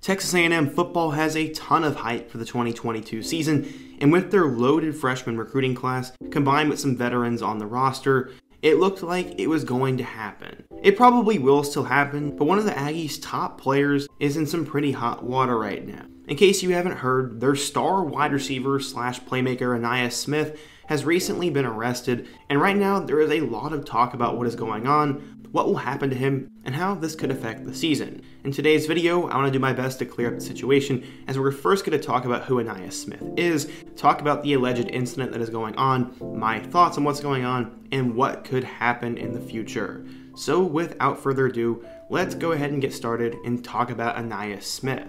Texas A&M football has a ton of hype for the 2022 season, and with their loaded freshman recruiting class combined with some veterans on the roster, it looked like it was going to happen. It probably will still happen, but one of the Aggies' top players is in some pretty hot water right now. In case you haven't heard, their star wide receiver slash playmaker Ainias Smith has recently been arrested, and right now there is a lot of talk about what is going on, what will happen to him, and how this could affect the season. In today's video, I want to do my best to clear up the situation, as we're first going to talk about who Ainias Smith is, talk about the alleged incident that is going on, my thoughts on what's going on, and what could happen in the future. So without further ado, let's go ahead and get started and talk about Ainias Smith.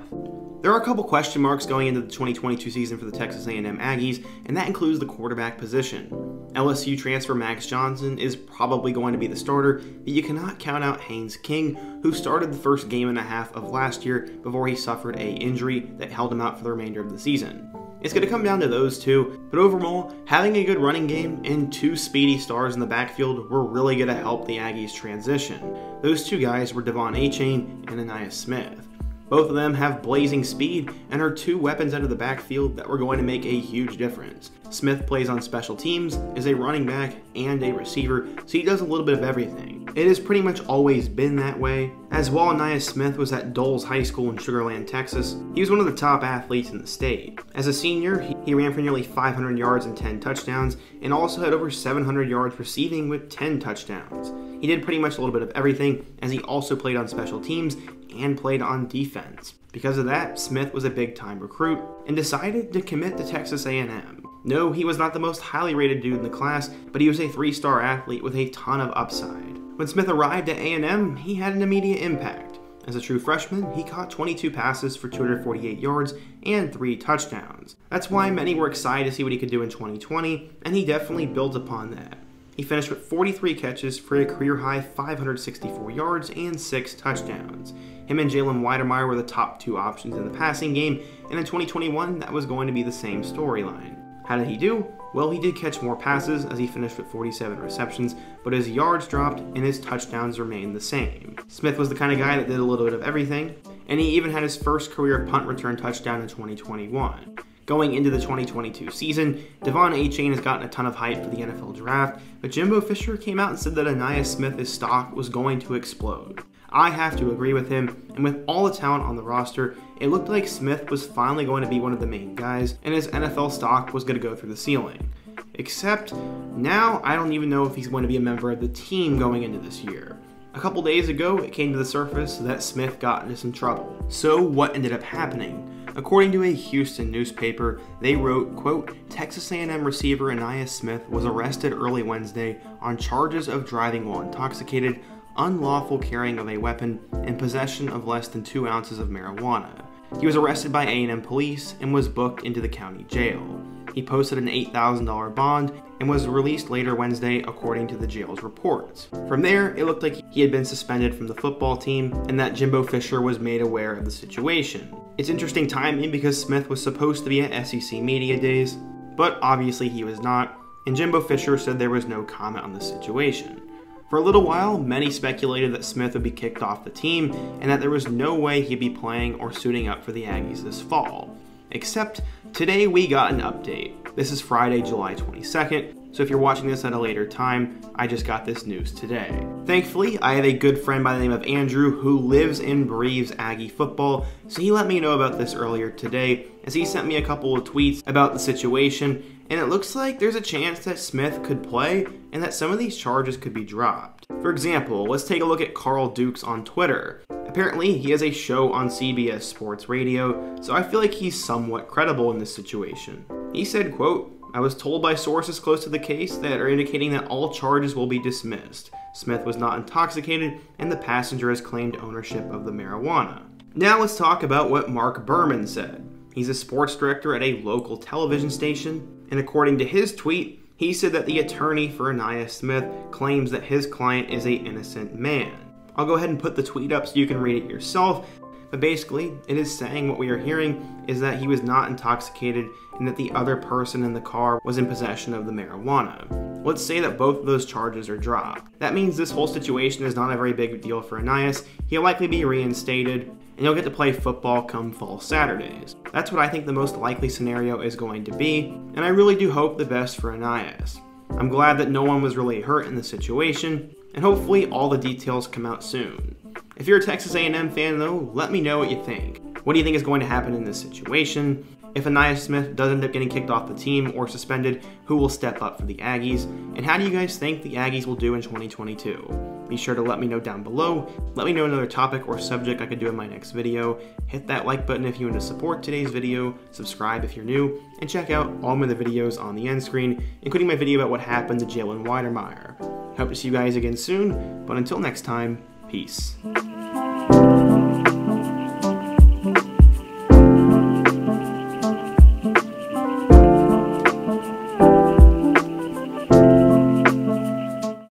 There are a couple question marks going into the 2022 season for the Texas A&M Aggies, and that includes the quarterback position. LSU transfer Max Johnson is probably going to be the starter, but you cannot count out Haynes King, who started the first game and a half of last year before he suffered a injury that held him out for the remainder of the season. It's going to come down to those two, but overall, having a good running game and two speedy stars in the backfield were really going to help the Aggies transition. Those two guys were De'Von Achane and Ainias Smith. Both of them have blazing speed and are two weapons out of the backfield that were going to make a huge difference. Smith plays on special teams, is a running back, and a receiver, so he does a little bit of everything. It has pretty much always been that way. As while Ainias Smith was at Dulles High School in Sugar Land, Texas, he was one of the top athletes in the state. As a senior, he ran for nearly 500 yards and 10 touchdowns, and also had over 700 yards receiving with 10 touchdowns. He did pretty much a little bit of everything, as he also played on special teams and played on defense. Because of that, Smith was a big-time recruit and decided to commit to Texas A&M. No, he was not the most highly rated dude in the class, but he was a three-star athlete with a ton of upside. When Smith arrived at A&M, he had an immediate impact. As a true freshman, he caught 22 passes for 248 yards and 3 touchdowns. That's why many were excited to see what he could do in 2020, and he definitely built upon that. He finished with 43 catches for a career high 564 yards and 6 touchdowns. Him and Jalen Wydermyer were the top two options in the passing game, and in 2021, that was going to be the same storyline. How did he do? Well, he did catch more passes as he finished with 47 receptions, but his yards dropped and his touchdowns remained the same. Smith was the kind of guy that did a little bit of everything, and he even had his first career punt return touchdown in 2021. Going into the 2022 season, De'Von Achane has gotten a ton of hype for the NFL draft, but Jimbo Fisher came out and said that Ainias Smith's stock was going to explode. I have to agree with him, and with all the talent on the roster, it looked like Smith was finally going to be one of the main guys, and his NFL stock was going to go through the ceiling. Except, now I don't even know if he's going to be a member of the team going into this year. A couple days ago, it came to the surface that Smith got into some trouble. So what ended up happening? According to a Houston newspaper, they wrote, quote, Texas A&M receiver Ainias Smith was arrested early Wednesday on charges of driving while intoxicated, unlawful carrying of a weapon, and possession of less than two ounces of marijuana. He was arrested by A&M police and was booked into the county jail. He posted an $8,000 bond and was released later Wednesday according to the jail's reports. From there, it looked like he had been suspended from the football team and that Jimbo Fisher was made aware of the situation. It's interesting timing because Smith was supposed to be at SEC Media Days, but obviously he was not, and Jimbo Fisher said there was no comment on the situation. For a little while, many speculated that Smith would be kicked off the team and that there was no way he'd be playing or suiting up for the Aggies this fall. Except today we got an update. This is Friday, July 22nd, so if you're watching this at a later time, I just got this news today. Thankfully, I have a good friend by the name of Andrew who lives and breathes Aggie football, so he let me know about this earlier today as he sent me a couple of tweets about the situation, and it looks like there's a chance that Smith could play and that some of these charges could be dropped. For example, let's take a look at Carl Dukes on Twitter. Apparently, he has a show on CBS Sports Radio, so I feel like he's somewhat credible in this situation. He said, quote, I was told by sources close to the case that are indicating that all charges will be dismissed. Smith was not intoxicated, and the passenger has claimed ownership of the marijuana. Now let's talk about what Mark Berman said. He's a sports director at a local television station, and according to his tweet, he said that the attorney for Ainias Smith claims that his client is a innocent man. I'll go ahead and put the tweet up so you can read it yourself, but basically, it is saying what we are hearing is that he was not intoxicated and that the other person in the car was in possession of the marijuana. let's say that both of those charges are dropped. That means this whole situation is not a very big deal for Ainias. He'll likely be reinstated, and he'll get to play football come fall Saturdays. That's what I think the most likely scenario is going to be, and I really do hope the best for Ainias. I'm glad that no one was really hurt in the situation, and hopefully all the details come out soon. If you're a Texas A&M fan though, let me know what you think. What do you think is going to happen in this situation? If Ainias Smith does end up getting kicked off the team or suspended, who will step up for the Aggies? And how do you guys think the Aggies will do in 2022? Be sure to let me know down below. Let me know another topic or subject I could do in my next video. Hit that like button if you want to support today's video, subscribe if you're new, and check out all my other videos on the end screen, including my video about what happened to Jalen Wydermyer. Hope to see you guys again soon, but until next time, peace.